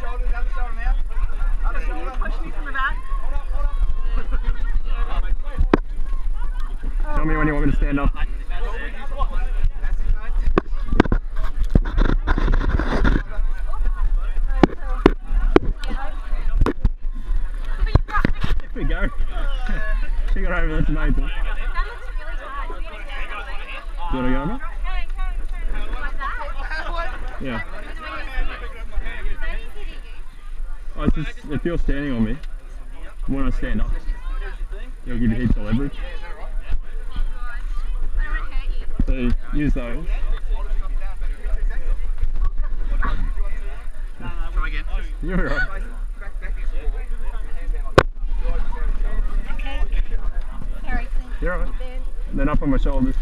there is not going to matter. Yep. Can you push me from the back? Tell me when you want me to stand up. There we go. you got over, that's amazing. Do you want to go over? Yeah. It's just, if you're standing on me, when I stand up, it'll give you heaps of leverage. So use those. Try again. You're right. Okay. Sorry. You're right. Then up on my shoulders.